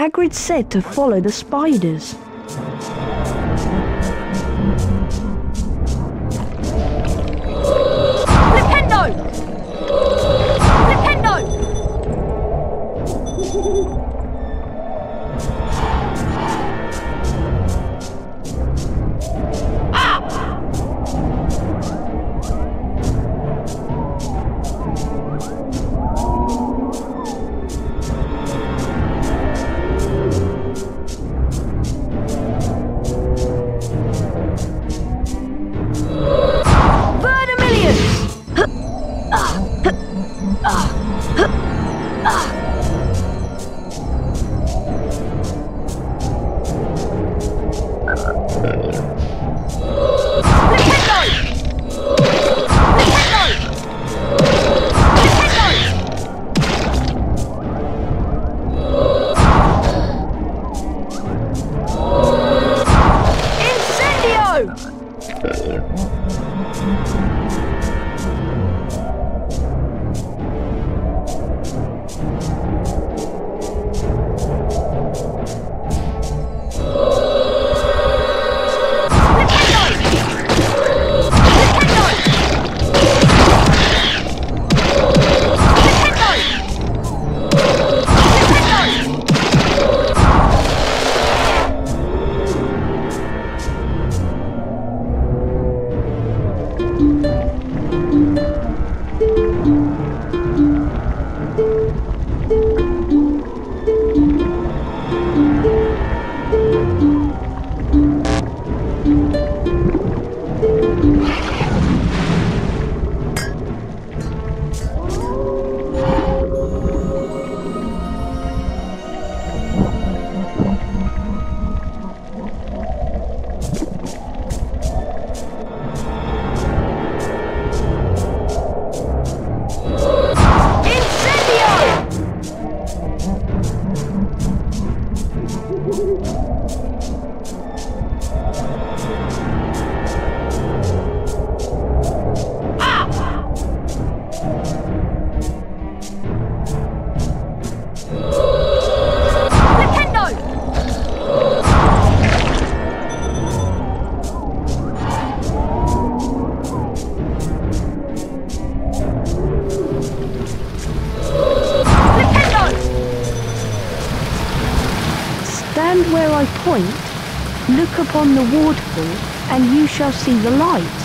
Hagrid said to follow the spiders. Upon the waterfall, and you shall see the light.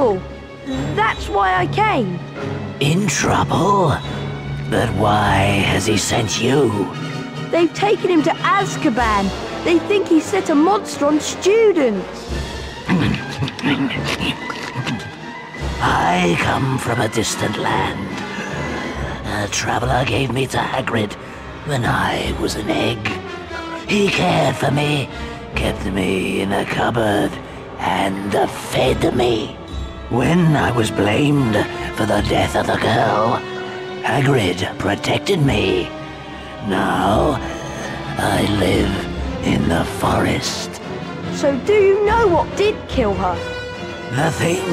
Trouble. That's why I came. In trouble? But why has he sent you? They've taken him to Azkaban. They think he set a monster on students. I come from a distant land. A traveler gave me to Hagrid when I was an egg. He cared for me, kept me in a cupboard, and fed me. When I was blamed for the death of the girl, Hagrid protected me. Now, I live in the forest. So do you know what did kill her? The thing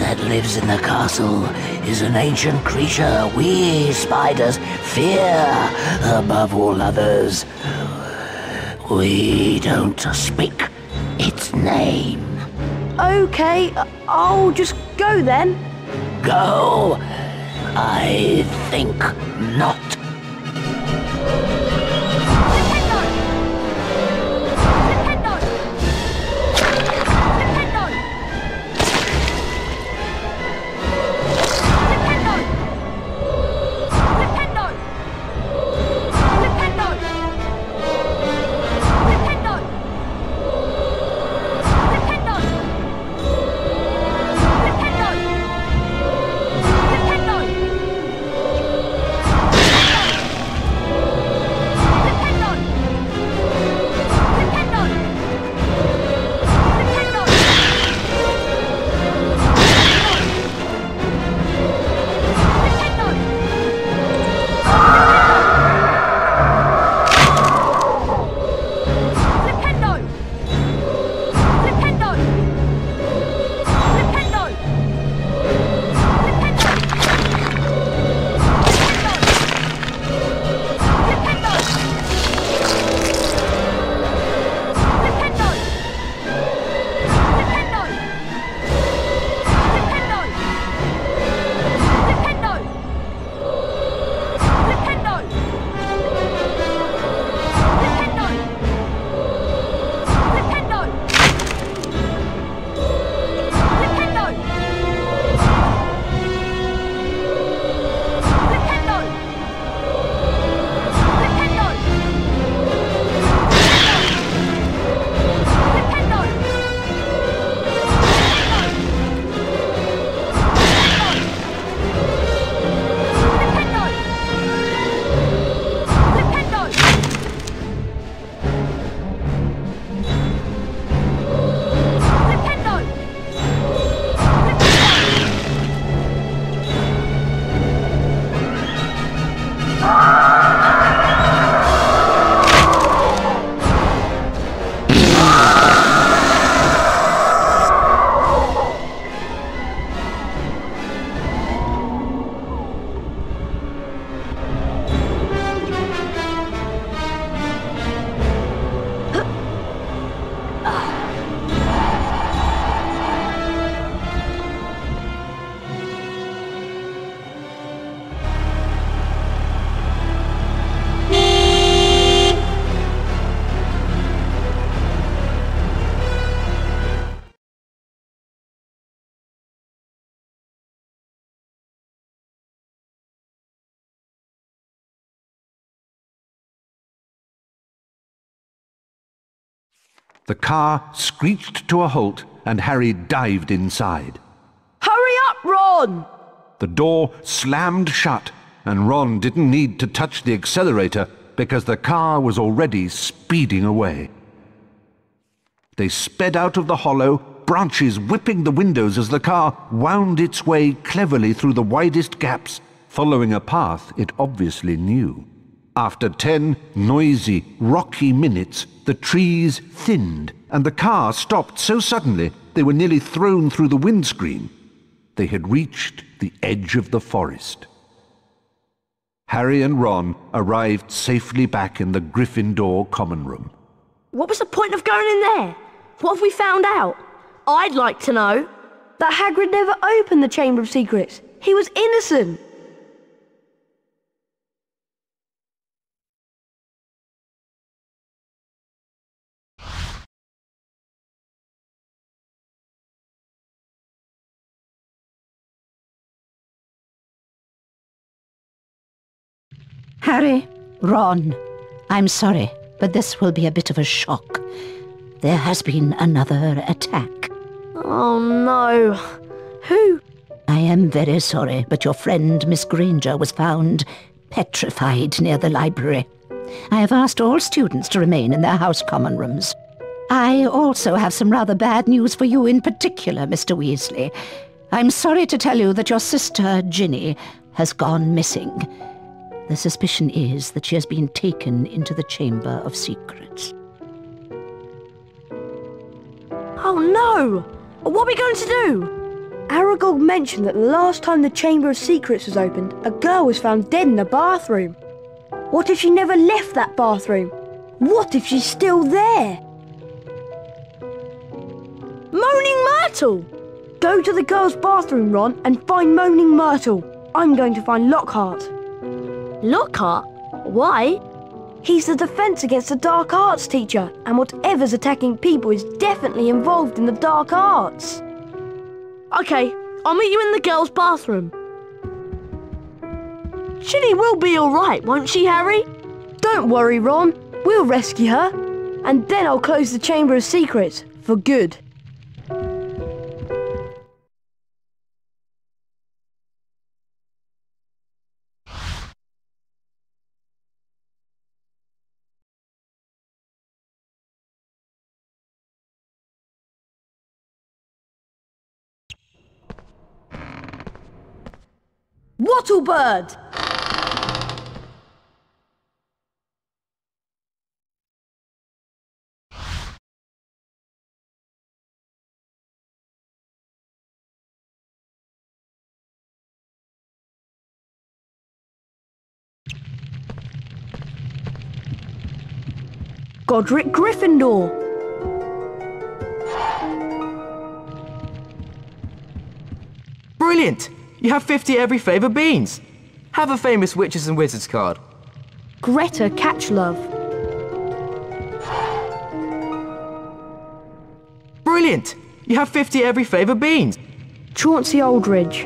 that lives in the castle is an ancient creature we spiders fear above all others. We don't speak its name. Okay, I'll just go then. Go? I think not. Ah! The car screeched to a halt and Harry dived inside. Hurry up, Ron! The door slammed shut and Ron didn't need to touch the accelerator because the car was already speeding away. They sped out of the hollow, branches whipping the windows as the car wound its way cleverly through the widest gaps, following a path it obviously knew. After ten noisy, rocky minutes, the trees thinned and the car stopped so suddenly they were nearly thrown through the windscreen. They had reached the edge of the forest. Harry and Ron arrived safely back in the Gryffindor common room. What was the point of going in there? What have we found out? I'd like to know. That Hagrid never opened the Chamber of Secrets. He was innocent. Harry, Ron, I'm sorry, but this will be a bit of a shock. There has been another attack. Oh no. Who? I am very sorry, but your friend Miss Granger was found petrified near the library. I have asked all students to remain in their house common rooms. I also have some rather bad news for you in particular, Mr. Weasley. I'm sorry to tell you that your sister, Ginny, has gone missing. The suspicion is that she has been taken into the Chamber of Secrets. Oh no! What are we going to do? Aragog mentioned that the last time the Chamber of Secrets was opened, a girl was found dead in a bathroom. What if she never left that bathroom? What if she's still there? Moaning Myrtle! Go to the girls' bathroom, Ron, and find Moaning Myrtle. I'm going to find Lockhart. Lockhart? Why? He's the defense against the dark arts teacher, and whatever's attacking people is definitely involved in the dark arts. Okay, I'll meet you in the girls' bathroom. Ginny will be alright, won't she, Harry? Don't worry, Ron. We'll rescue her. And then I'll close the Chamber of Secrets for good. Wattlebird! Godric Gryffindor. Brilliant! You have 50 every flavour beans. Have a famous witches and wizards card. Greta Catchlove. Brilliant! You have 50 every flavour beans. Chauncey Oldridge.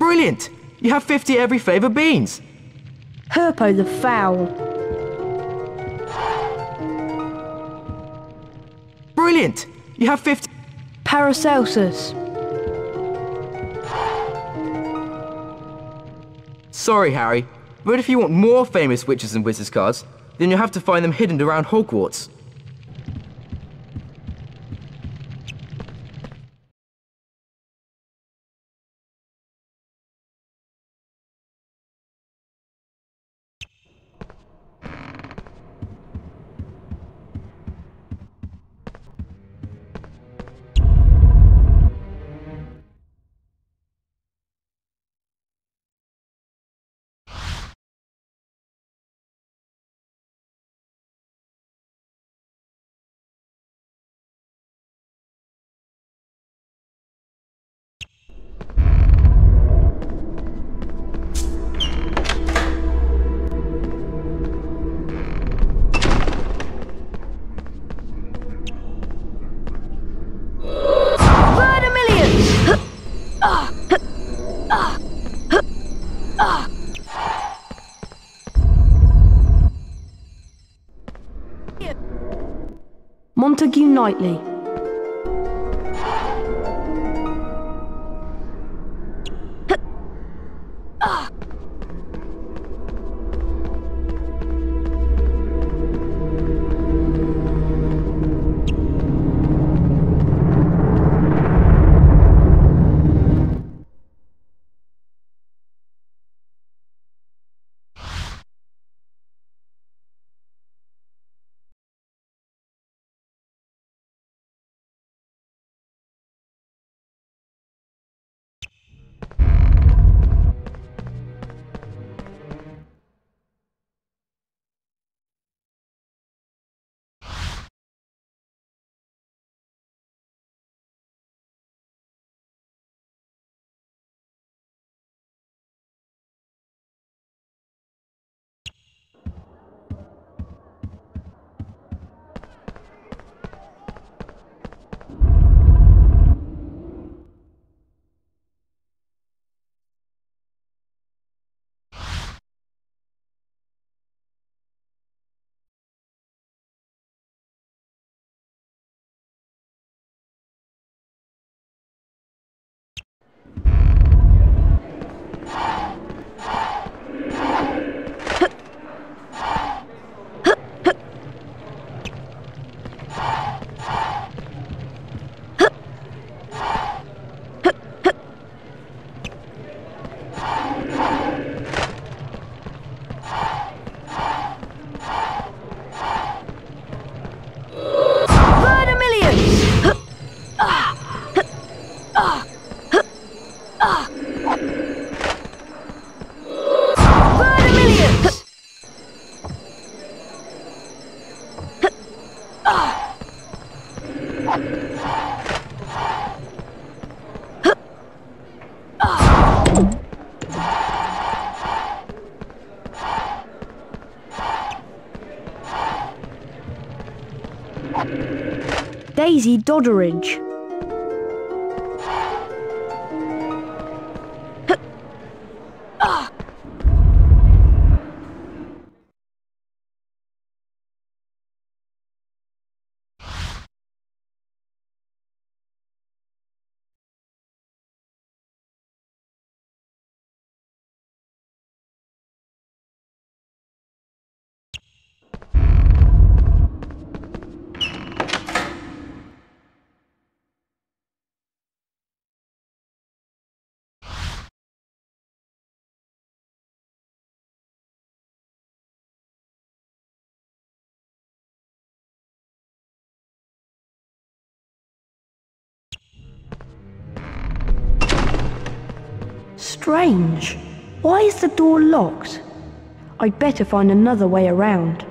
Brilliant! You have 50 every flavour beans. Herpo the Foul. Brilliant! You have 50. Paracelsus. Sorry, Harry, but if you want more famous witches and wizards cards, then you'll have to find them hidden around Hogwarts. Knightley. Daisy Dodderidge. Strange. Why is the door locked? I'd better find another way around.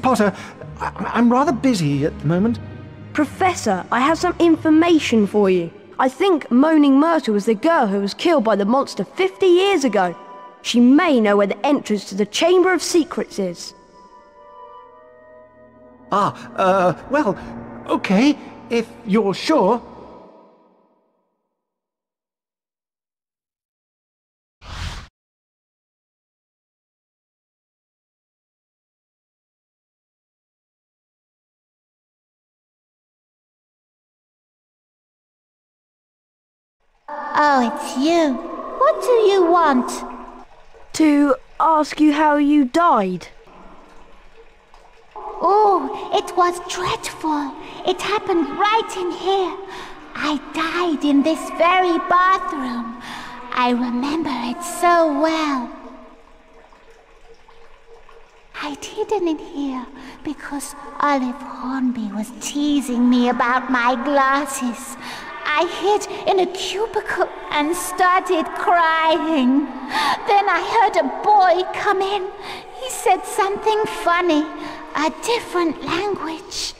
Mr. Potter, I- I'm rather busy at the moment. Professor, I have some information for you. I think Moaning Myrtle was the girl who was killed by the monster 50 years ago. She may know where the entrance to the Chamber of Secrets is. Ah, uh, well, okay, if you're sure. Oh, it's you. What do you want? To ask you how you died. Oh, it was dreadful. It happened right in here. I died in this very bathroom. I remember it so well. I'd hidden in here because Olive Hornby was teasing me about my glasses. I hid in a cubicle and started crying. Then I heard a boy come in. He said something funny, a different language.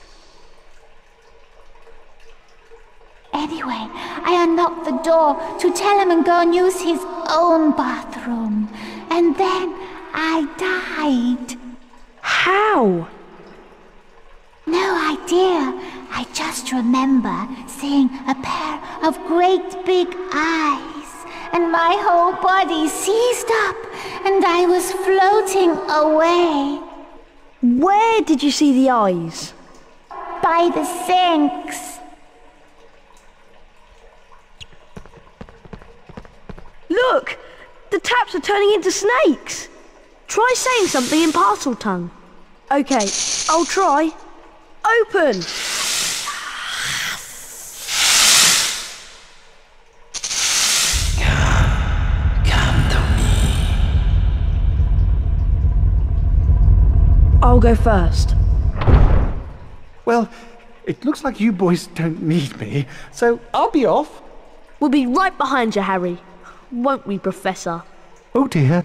Anyway, I unlocked the door to tell him and go and use his own bathroom. And then I died. How? No idea. I just remember seeing a pair of great big eyes, and my whole body seized up, and I was floating away Where did you see the eyes? by the sinks. Look! The taps are turning into snakes! Try saying something in Parseltongue. Okay, I'll try. Open! I'll go first. Well, it looks like you boys don't need me, so I'll be off. We'll be right behind you, Harry. Won't we, Professor? Oh dear,